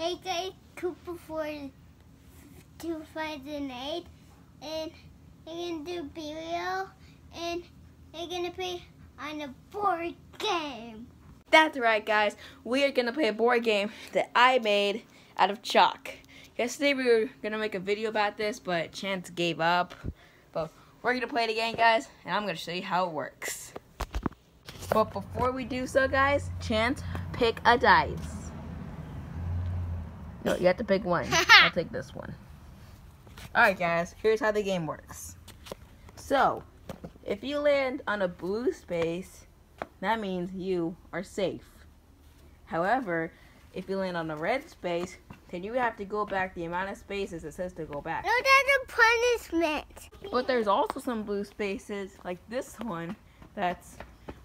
Hey guys, Cooper for 2008, and we're gonna do burial, and we're gonna play on a board game. That's right, guys. We are gonna play a board game that I made out of chalk. Yesterday we were gonna make a video about this, but Chance gave up. But we're gonna play it again, guys, and I'm gonna show you how it works. But before we do so, guys, Chance, pick a dice. No, you have to pick one. I'll take this one. Alright, guys, here's how the game works. So, if you land on a blue space, that means you are safe. However, if you land on a red space, then you have to go back the amount of spaces it says to go back. No, that's a punishment. But there's also some blue spaces, like this one, that's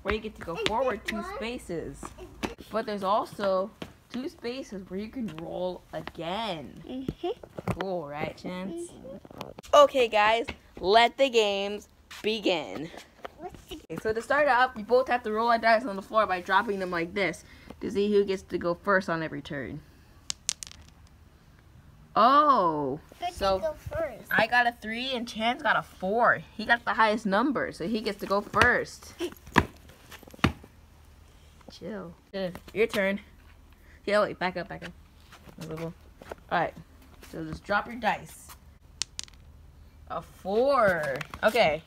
where you get to go forward two spaces. But there's also two spaces where you can roll again. Mm-hmm. Cool, right, Chance? Okay, guys, let the games begin. Okay, so to start out, we both have to roll our dice on the floor by dropping them like this to see who gets to go first on every turn. Oh, so go first. I got a three and Chance got a four. He got the highest number, so he gets to go first. Chill. Your turn. Yeah, wait, back up, back up. Alright, so just drop your dice. A four. Okay.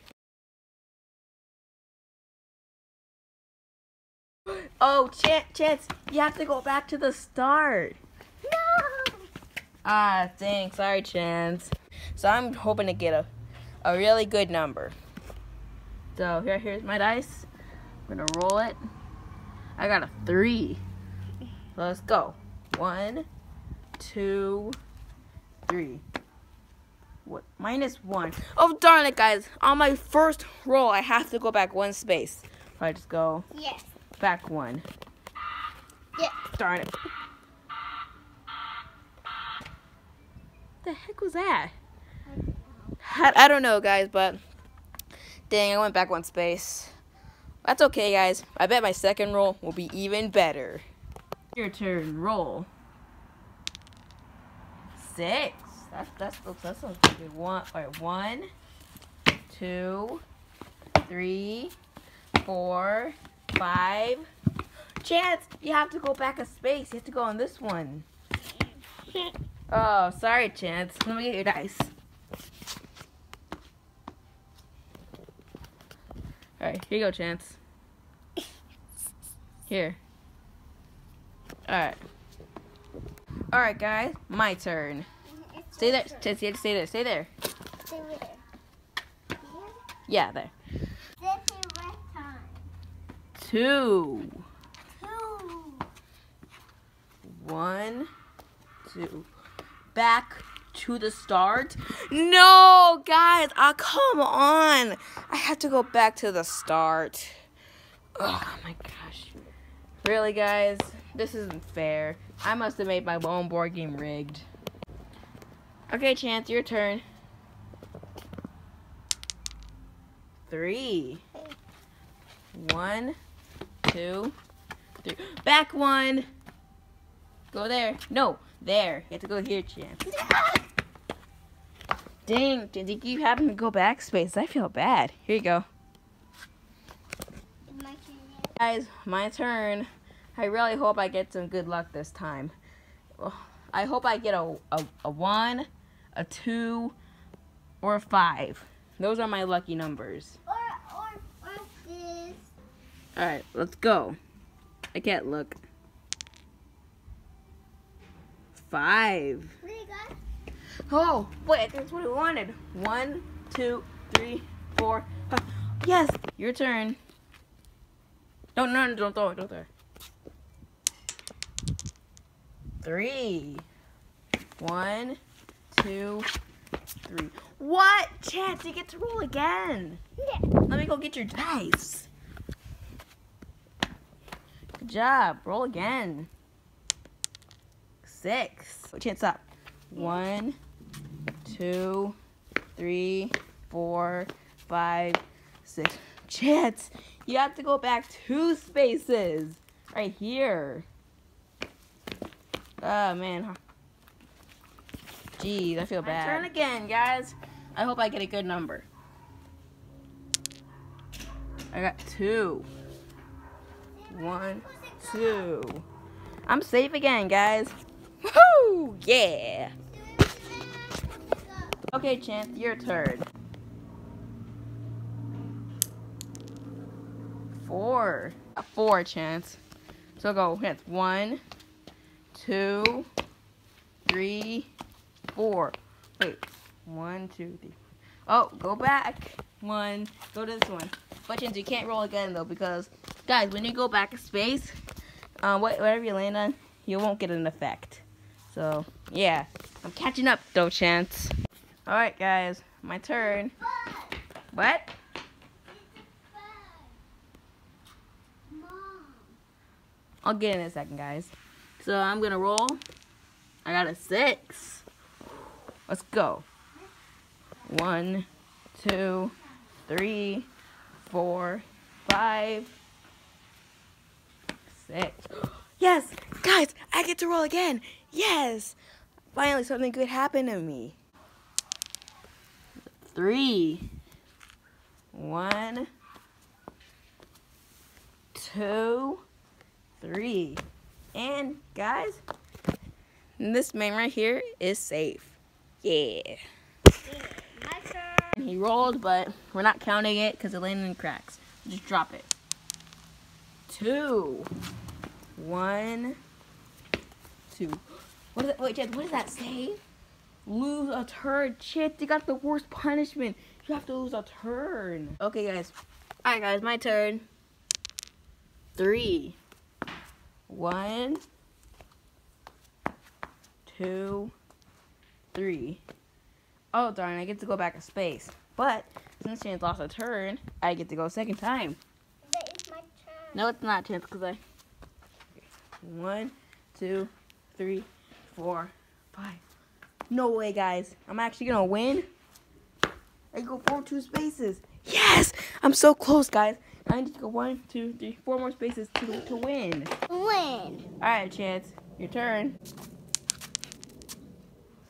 Oh, Chance, Chance, you have to go back to the start. No. Ah, dang, sorry, Chance. So I'm hoping to get a, a really good number. So here, here's my dice. I'm gonna roll it. I got a three. Let's go. One, two, three. What? Minus one. Oh darn it, guys! On my first roll, I have to go back one space. I just go Yes. back one. Yeah. Darn it. The heck was that? I, I don't know, guys, but dang, I went back one space. That's okay, guys. I bet my second roll will be even better. Your turn. Roll. Six. That's that's that's sounds pretty good. One. All right. One, two, three, four, five. Chance, you have to go back a space. You have to go on this one. Oh, sorry, Chance. Let me get your dice. Alright, here you go, Chance. Here. Alright. Alright, guys. My turn. Stay there. Chance, you stay there. Stay there. Stay it. Yeah, there. This is what time? Two. Two. One, two. Back to the start. No, guys. Oh, come on. I have to go back to the start. Oh my gosh. Really, guys? This isn't fair. I must have made my own board game rigged. Okay, Chance, your turn. Three. One, two, three. Back one. Go there. No, there. You have to go here, Chance. Dang, did you keep having to go backspace? I feel bad. Here you go. My turn yet? Guys, my turn. I really hope I get some good luck this time. I hope I get a, a, a 1, a 2, or a 5. Those are my lucky numbers. Or, or, or this. Alright, let's go. I can't look. 5. What do you got? Oh, wait, that's what I wanted. One, two, three, four, five. Yes, your turn. Don't, no, no, don't throw it, don't throw it. Three. One, two, three. What? Chance, you get to roll again. Yeah. Let me go get your dice. Good job. Roll again. Six. Oh, chance up. One, two, three, four, five, six. Chance, you have to go back two spaces. Right here. Oh man. Jeez, I feel bad. Turn again, guys. I hope I get a good number. I got two. One, two. I'm safe again, guys. Woohoo! Yeah. Okay, Chance, your turn. Four. Four, Chance. So go. Chance. one, two, three, four. Wait. One, two, three. Oh, go back. One. Go to this one. But Chance, you can't roll again though because, guys, when you go back a space, uh, whatever you land on, you won't get an effect. So, yeah. I'm catching up though, Chance. Alright, guys. My turn. What? I'll get in a second, guys. So I'm gonna roll. I got a six. Let's go. One, two, three, four, five, six. Yes, guys, I get to roll again. Yes, finally something good happened to me. Three, one, two, three. And guys, this man right here is safe. Yeah. My turn. He rolled, but we're not counting it because it landed in cracks. Just drop it. Two. One. Two. What is that? Wait, Jed, what does that say? Lose a turn. Chip, you got the worst punishment. You have to lose a turn. Okay, guys. Alright, guys, my turn. Three. One, two, three. Oh, darn, I get to go back a space. But, since Chance lost a turn, I get to go a second time. That is my turn. No, it's not, Chance, because I... One, two, three, four, five. No way, guys. I'm actually going to win. I go four two spaces. Yes! I'm so close, guys. I need to go one, two, three, four more spaces to, to win. Win. Alright, Chance. Your turn.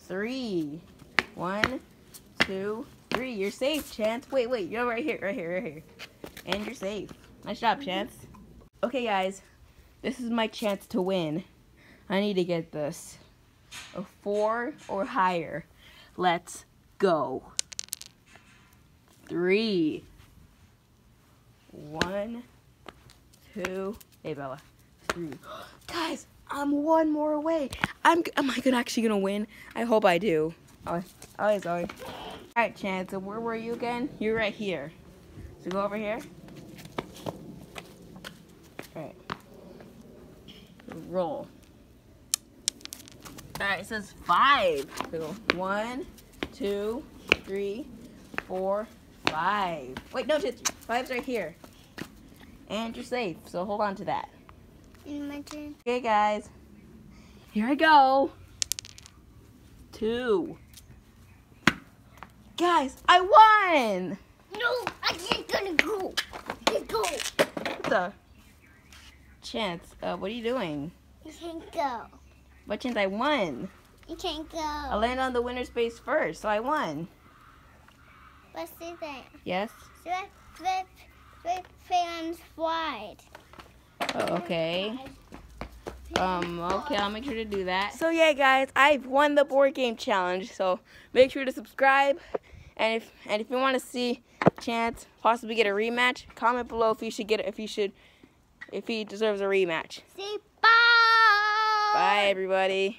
Three. One, two, three. You're safe, Chance. Wait, wait. You're right here, right here, right here. And you're safe. Nice job, mm-hmm. Chance. Okay, guys. This is my chance to win. I need to get this. A four or higher. Let's go. Three. One, two, hey Bella, three. Guys, I'm one more away. I'm, am I gonna actually gonna win? I hope I do. Oh, oh, sorry. All right, Chance, so where were you again? You're right here. So go over here. All right. Roll. All right, it says five. So one, two, three, four, five. Wait, no, five's right here. And you're safe, so hold on to that. my turn. Okay, guys. Here I go. Two. Guys, I won! No, I can't gonna go. Let's go. What the? Chance, uh, what are you doing? You can't go. What chance I won? You can't go. I landed on the winner space first, so I won. What's this thing? Yes? Flip, flip, flip fans wide. Oh, okay. Um, okay, I'll make sure to do that. So yeah, guys, I've won the board game challenge. So make sure to subscribe, and if and if you want to see Chance possibly get a rematch, comment below if you should get it, if you should, if he deserves a rematch. Say bye. Bye, everybody.